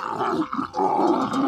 Oh, my God.